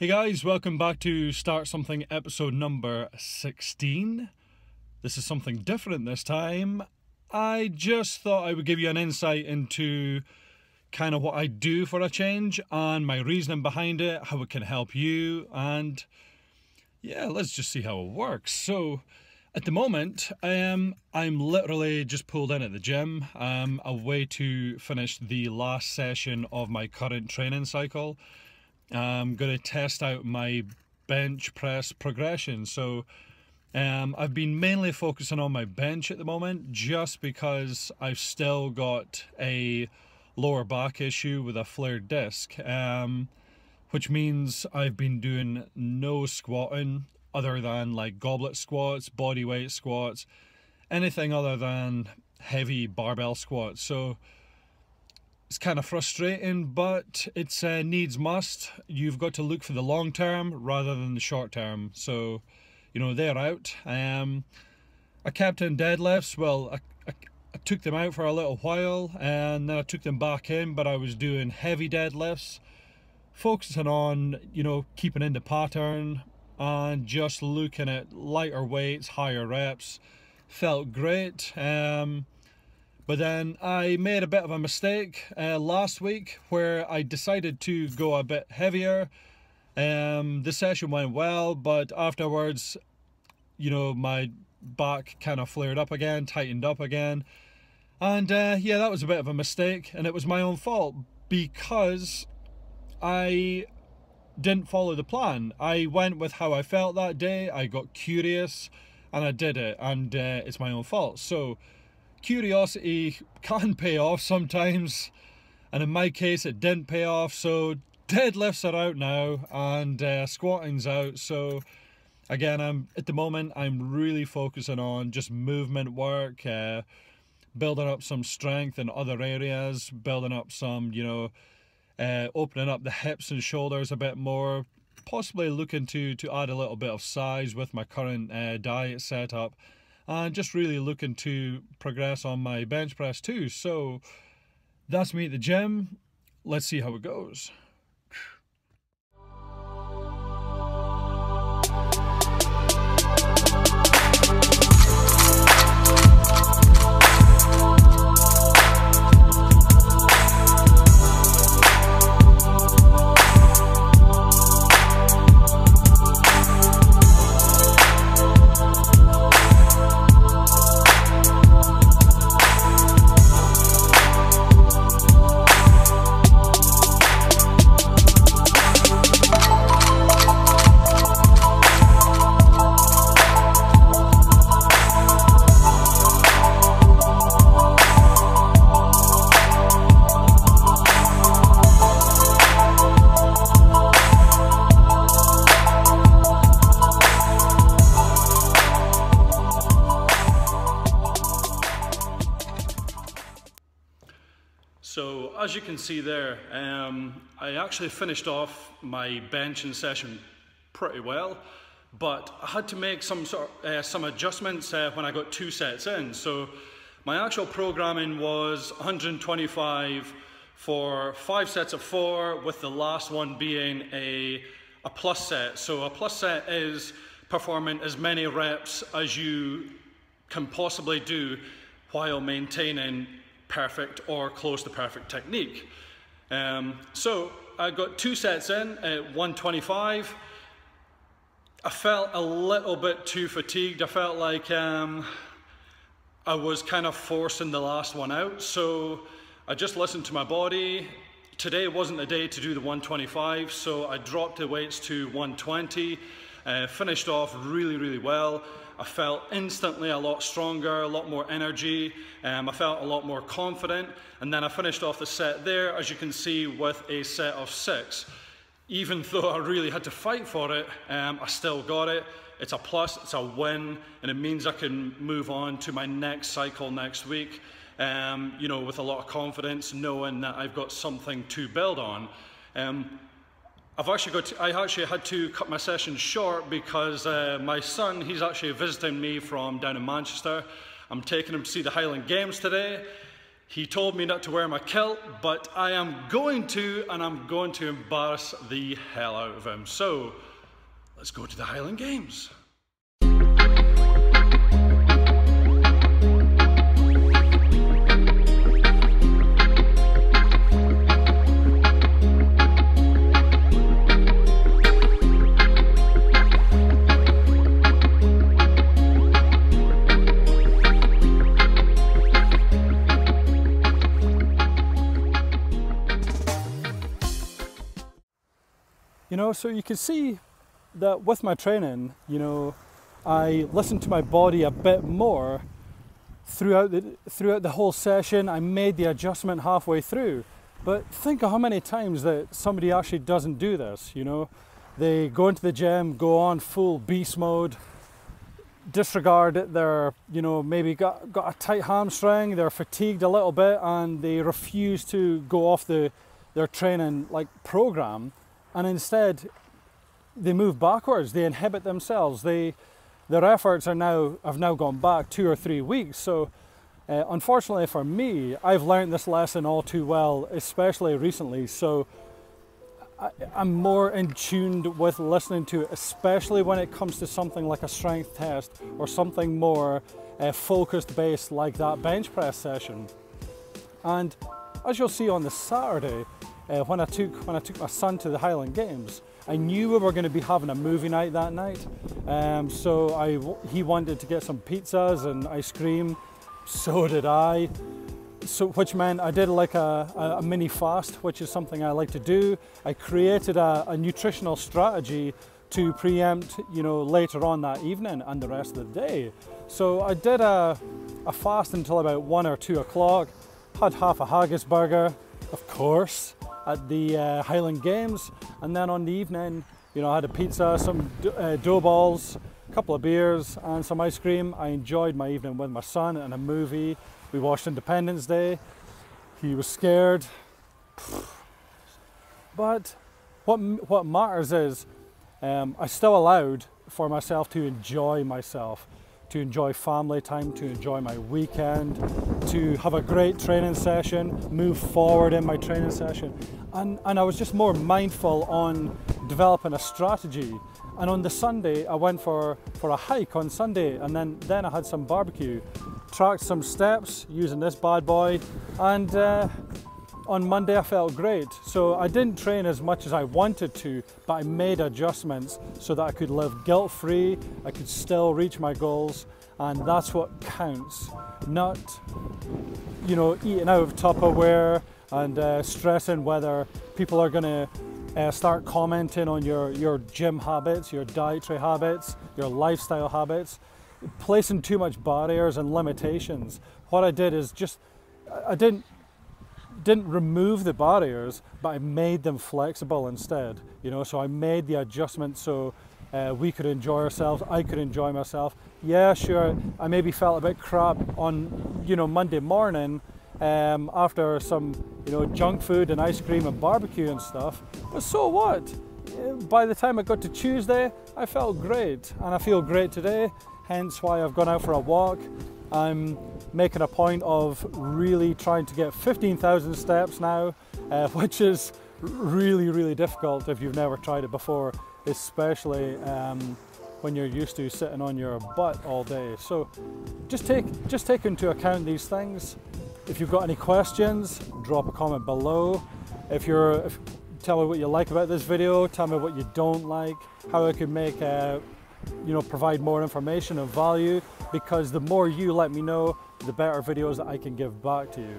Hey guys, welcome back to Start Something episode number 16. This is something different this time. I just thought I would give you an insight into kind of what I do for a change and my reasoning behind it, how it can help you, and yeah, let's just see how it works. So, at the moment, um, I'm literally just pulled in at the gym. I'm away to finish the last session of my current training cycle. I'm going to test out my bench press progression. So um, I've been mainly focusing on my bench at the moment just because I've still got a lower back issue with a flared disc, um, which means I've been doing no squatting other than like goblet squats, body weight squats, anything other than heavy barbell squats. So it's kind of frustrating, but it's a needs must. You've got to look for the long term rather than the short term. So, you know, they're out. Um, I kept in deadlifts. Well, I, I, I took them out for a little while and then I took them back in, but I was doing heavy deadlifts, focusing on, you know, keeping in the pattern and just looking at lighter weights, higher reps. Felt great. Um, but then I made a bit of a mistake uh, last week where I decided to go a bit heavier. Um, the session went well, but afterwards, you know, my back kind of flared up again, tightened up again. And uh, yeah, that was a bit of a mistake, and it was my own fault because I didn't follow the plan. I went with how I felt that day, I got curious, and I did it, and uh, it's my own fault. So, curiosity can pay off sometimes. And in my case it didn't pay off. So deadlifts are out now and uh, squatting's out. So again i'm at the moment i'm really focusing on just movement work uh, building up some strength in other areas building up some you know uh, opening up the hips and shoulders a bit more possibly looking to to add a little bit of size with my current uh, diet setup and just really looking to progress on my bench press too. So that's me at the gym. Let's see how it goes. As you can see there, um, I actually finished off my benching session pretty well, but I had to make some sort of, uh, some adjustments uh, when I got two sets in. So my actual programming was 125 for five sets of four, with the last one being a, a plus set. So a plus set is performing as many reps as you can possibly do while maintaining perfect or close to perfect technique. Um, so I got two sets in at 125. I felt a little bit too fatigued. I felt like um, I was kind of forcing the last one out. So I just listened to my body. Today wasn't the day to do the 125, so I dropped the weights to 120. Uh, finished off really, really well. I felt instantly a lot stronger, a lot more energy. Um, I felt a lot more confident. And then I finished off the set there, as you can see, with a set of six. Even though I really had to fight for it, um, I still got it. It's a plus, it's a win, and it means I can move on to my next cycle next week, um, you know, with a lot of confidence, knowing that I've got something to build on. Um, I've actually got to, I actually had to cut my session short because uh, my son, he's actually visiting me from down in Manchester. I'm taking him to see the Highland Games today. He told me not to wear my kilt, but I am going to, and I'm going to embarrass the hell out of him. So, let's go to the Highland Games. You know, so you can see that with my training, you know, I listen to my body a bit more throughout the throughout the whole session. I made the adjustment halfway through. But think of how many times that somebody actually doesn't do this, you know. They go into the gym, go on full beast mode, disregard it, they're, you know, maybe got, got a tight hamstring, they're fatigued a little bit and they refuse to go off the their training like program and instead they move backwards. They inhibit themselves. They their efforts are now have now gone back two or three weeks. So, uh, unfortunately for me, I've learned this lesson all too well, especially recently. So. I, I'm more in tuned with listening to it, especially when it comes to something like a strength test or something more uh, focused based like that bench press session. And as you'll see on the Saturday, uh, when I took when I took my son to the Highland Games, I knew we were going to be having a movie night that night. Um, so I he wanted to get some pizzas and ice cream. So did I. So which meant I did like a, a, a mini fast, which is something I like to do. I created a, a nutritional strategy to preempt, you know, later on that evening and the rest of the day. So I did a, a fast until about one or two o'clock. Had half a haggis burger, of course at the uh, Highland Games, and then on the evening, you know, I had a pizza, some uh, dough balls, a couple of beers, and some ice cream. I enjoyed my evening with my son and a movie. We watched Independence Day. He was scared, but what what matters is um, I still allowed for myself to enjoy myself to enjoy family time, to enjoy my weekend, to have a great training session, move forward in my training session. And, and I was just more mindful on developing a strategy. And on the Sunday, I went for, for a hike on Sunday, and then, then I had some barbecue. Tracked some steps using this bad boy, and uh, on Monday I felt great. So I didn't train as much as I wanted to, but I made adjustments so that I could live guilt free, I could still reach my goals, and that's what counts. Not, you know, eating out of Tupperware and uh, stressing whether people are going to uh, start commenting on your, your gym habits, your dietary habits, your lifestyle habits, placing too much barriers and limitations. What I did is just, I didn't didn't remove the barriers, but I made them flexible instead. You know, so I made the adjustment so uh, we could enjoy ourselves. I could enjoy myself. Yeah, sure. I maybe felt a bit crap on, you know, Monday morning um, after some, you know, junk food and ice cream and barbecue and stuff. But so what? By the time I got to Tuesday, I felt great, and I feel great today. Hence why I've gone out for a walk. I'm making a point of really trying to get 15,000 steps now, uh, which is really, really difficult if you've never tried it before, especially um, when you're used to sitting on your butt all day. So just take, just take into account these things. If you've got any questions, drop a comment below. If you're, if, tell me what you like about this video, tell me what you don't like, how I could make uh, you know, provide more information and value because the more you let me know, the better videos that I can give back to you.